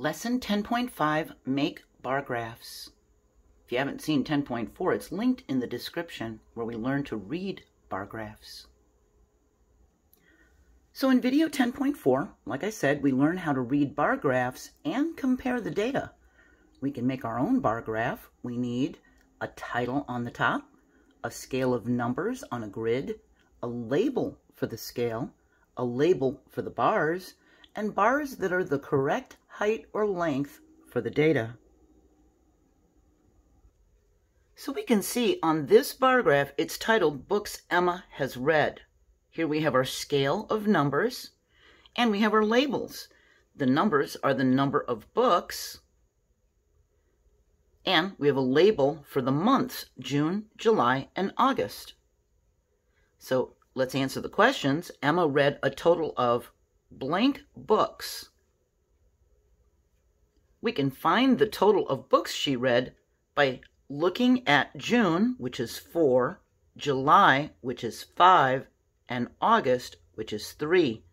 Lesson 10.5, Make Bar Graphs. If you haven't seen 10.4, it's linked in the description where we learn to read bar graphs. So in video 10.4, like I said, we learn how to read bar graphs and compare the data. We can make our own bar graph. We need a title on the top, a scale of numbers on a grid, a label for the scale, a label for the bars, and bars that are the correct height or length for the data. So we can see on this bar graph, it's titled Books Emma Has Read. Here we have our scale of numbers, and we have our labels. The numbers are the number of books, and we have a label for the months, June, July, and August. So let's answer the questions. Emma read a total of blank books. We can find the total of books she read by looking at June, which is 4, July, which is 5, and August, which is 3.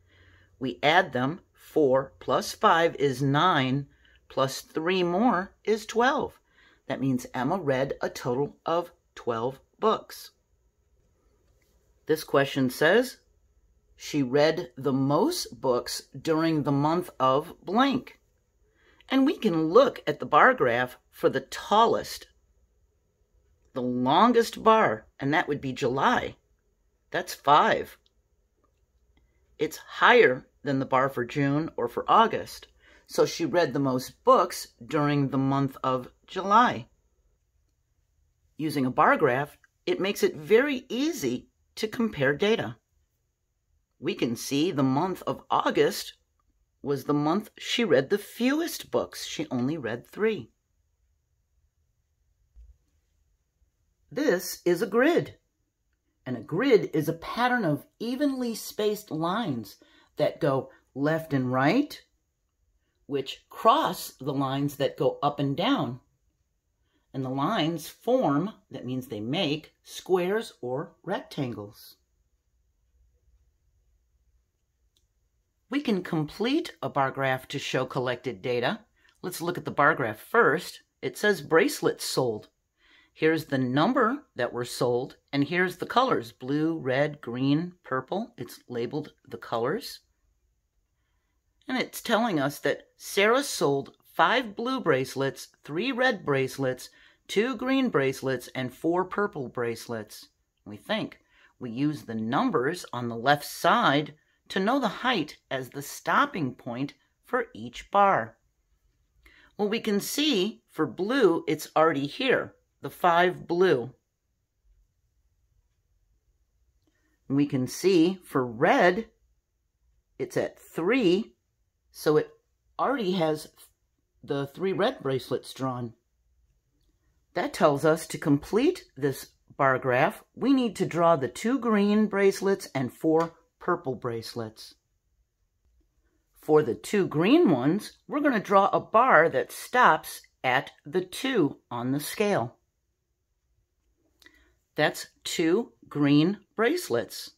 We add them. 4 plus 5 is 9, plus 3 more is 12. That means Emma read a total of 12 books. This question says, she read the most books during the month of blank. And we can look at the bar graph for the tallest, the longest bar, and that would be July. That's 5. It's higher than the bar for June or for August. So she read the most books during the month of July. Using a bar graph, it makes it very easy to compare data we can see the month of August was the month she read the fewest books. She only read three. This is a grid. And a grid is a pattern of evenly spaced lines that go left and right, which cross the lines that go up and down. And the lines form, that means they make, squares or rectangles. We can complete a bar graph to show collected data. Let's look at the bar graph first. It says bracelets sold. Here's the number that were sold, and here's the colors, blue, red, green, purple. It's labeled the colors. And it's telling us that Sarah sold five blue bracelets, three red bracelets, two green bracelets, and four purple bracelets. We think we use the numbers on the left side to know the height as the stopping point for each bar. Well, we can see for blue, it's already here, the 5 blue. We can see for red, it's at 3, so it already has the three red bracelets drawn. That tells us to complete this bar graph, we need to draw the two green bracelets and four purple bracelets. For the two green ones, we're going to draw a bar that stops at the 2 on the scale. That's two green bracelets.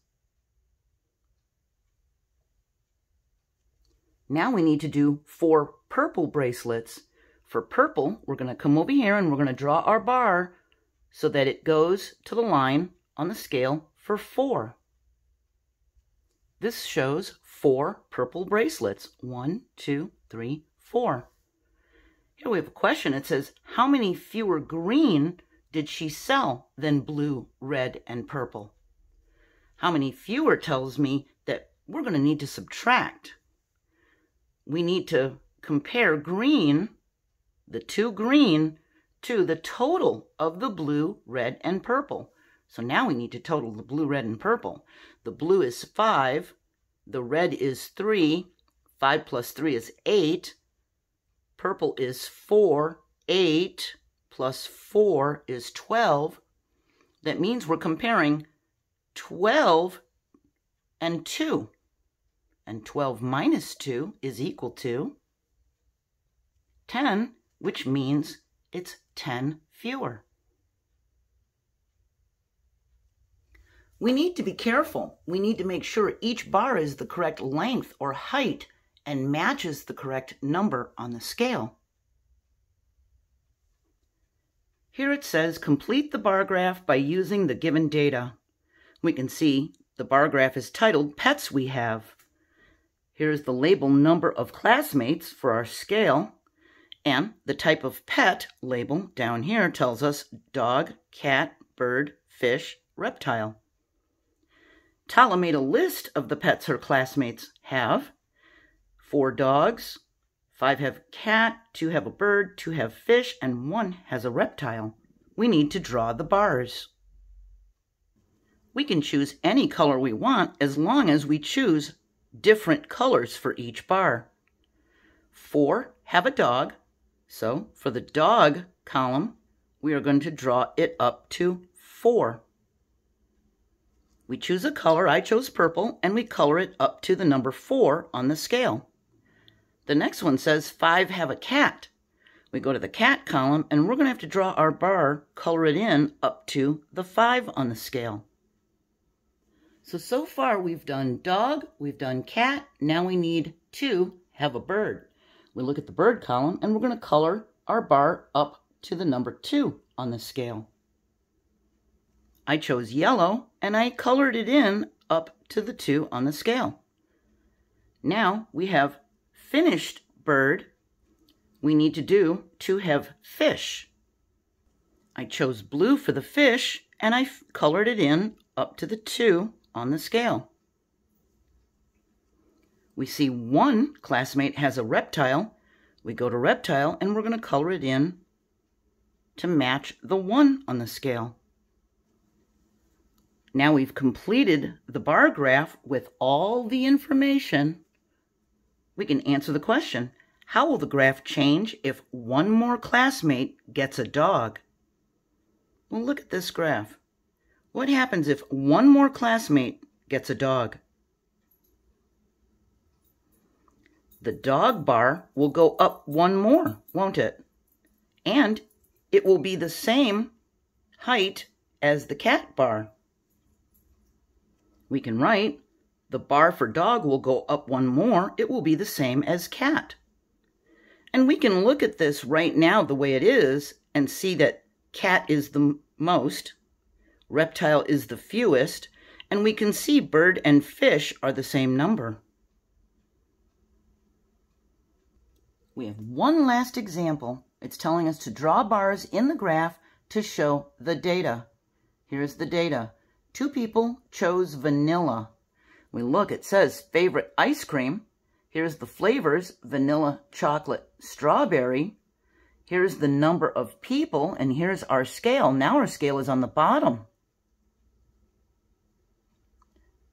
Now we need to do four purple bracelets. For purple, we're going to come over here and we're going to draw our bar so that it goes to the line on the scale for 4. This shows four purple bracelets. One, two, three, four. Here we have a question. It says, how many fewer green did she sell than blue, red, and purple? How many fewer tells me that we're going to need to subtract. We need to compare green, the two green, to the total of the blue, red, and purple. So now we need to total the blue, red, and purple. The blue is 5. The red is 3. 5 plus 3 is 8. Purple is 4. 8 plus 4 is 12. That means we're comparing 12 and 2. And 12 minus 2 is equal to 10, which means it's 10 fewer. We need to be careful. We need to make sure each bar is the correct length or height and matches the correct number on the scale. Here it says complete the bar graph by using the given data. We can see the bar graph is titled Pets We Have. Here's the label number of classmates for our scale, and the type of pet label down here tells us dog, cat, bird, fish, reptile. Tala made a list of the pets her classmates have. Four dogs, five have cat, two have a bird, two have fish, and one has a reptile. We need to draw the bars. We can choose any color we want as long as we choose different colors for each bar. Four have a dog, so for the dog column, we are going to draw it up to four. We choose a color, I chose purple, and we color it up to the number four on the scale. The next one says five have a cat. We go to the cat column, and we're going to have to draw our bar, color it in up to the five on the scale. So, so far we've done dog, we've done cat, now we need to have a bird. We look at the bird column, and we're going to color our bar up to the number two on the scale. I chose yellow and I colored it in up to the two on the scale. Now we have finished bird. We need to do to have fish. I chose blue for the fish and I colored it in up to the two on the scale. We see one classmate has a reptile. We go to reptile and we're going to color it in to match the one on the scale. Now we've completed the bar graph with all the information. We can answer the question, how will the graph change if one more classmate gets a dog? Well, look at this graph. What happens if one more classmate gets a dog? The dog bar will go up one more, won't it? And it will be the same height as the cat bar we can write, the bar for dog will go up one more. It will be the same as cat. And we can look at this right now the way it is and see that cat is the most, reptile is the fewest, and we can see bird and fish are the same number. We have one last example. It's telling us to draw bars in the graph to show the data. Here's the data. Two people chose vanilla. We look, it says favorite ice cream. Here's the flavors, vanilla, chocolate, strawberry. Here's the number of people, and here's our scale. Now our scale is on the bottom.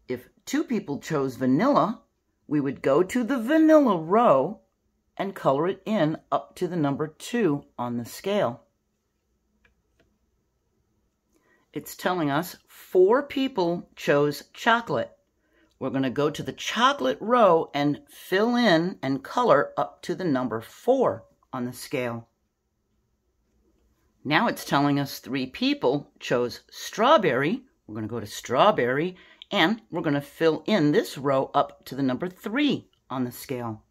If two people chose vanilla, we would go to the vanilla row and color it in up to the number two on the scale. It's telling us four people chose chocolate. We're going to go to the chocolate row and fill in and color up to the number four on the scale. Now it's telling us three people chose strawberry. We're going to go to strawberry and we're going to fill in this row up to the number three on the scale.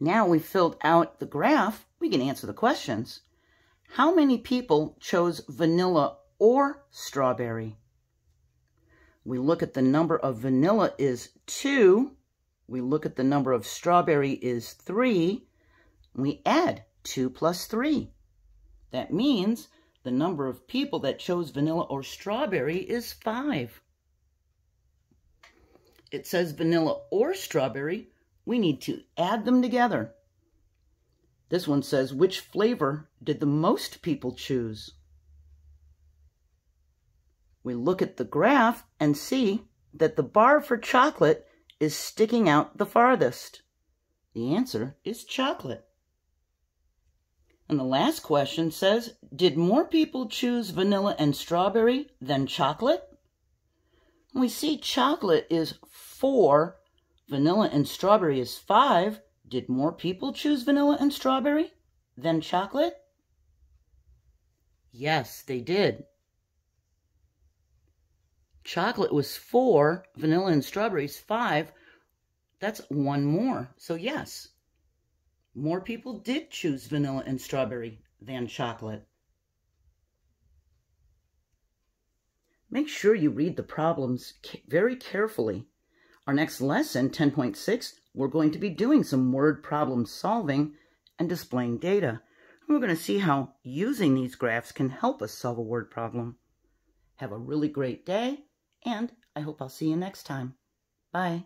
Now we've filled out the graph, we can answer the questions. How many people chose vanilla or strawberry? We look at the number of vanilla is 2. We look at the number of strawberry is 3. We add 2 plus 3. That means the number of people that chose vanilla or strawberry is 5. It says vanilla or strawberry. We need to add them together. This one says, which flavor did the most people choose? We look at the graph and see that the bar for chocolate is sticking out the farthest. The answer is chocolate. And the last question says, did more people choose vanilla and strawberry than chocolate? We see chocolate is 4, vanilla and strawberry is 5, did more people choose vanilla and strawberry than chocolate? Yes, they did. Chocolate was four, vanilla and strawberries five. That's one more. So yes, more people did choose vanilla and strawberry than chocolate. Make sure you read the problems very carefully. Our next lesson, 10.6, we're going to be doing some word problem solving and displaying data. we're going to see how using these graphs can help us solve a word problem. Have a really great day, and I hope I'll see you next time. Bye.